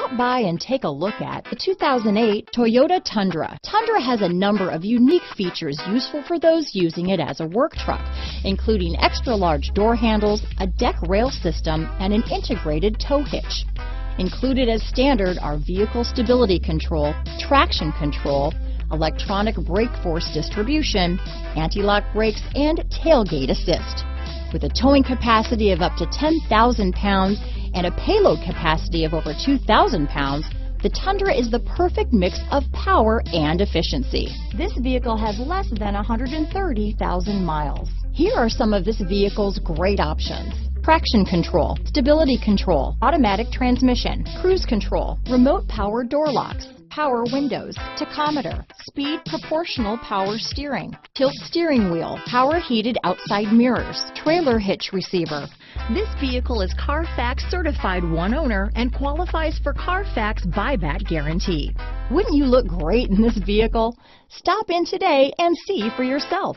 Stop by and take a look at the 2008 Toyota Tundra. Tundra has a number of unique features useful for those using it as a work truck, including extra large door handles, a deck rail system, and an integrated tow hitch. Included as standard are vehicle stability control, traction control, electronic brake force distribution, anti-lock brakes, and tailgate assist. With a towing capacity of up to 10,000 pounds and a payload capacity of over 2,000 pounds, the Tundra is the perfect mix of power and efficiency. This vehicle has less than 130,000 miles. Here are some of this vehicle's great options. Traction control, stability control, automatic transmission, cruise control, remote power door locks, power windows, tachometer, speed proportional power steering, tilt steering wheel, power heated outside mirrors, trailer hitch receiver. This vehicle is Carfax certified one owner and qualifies for Carfax buyback guarantee. Wouldn't you look great in this vehicle? Stop in today and see for yourself.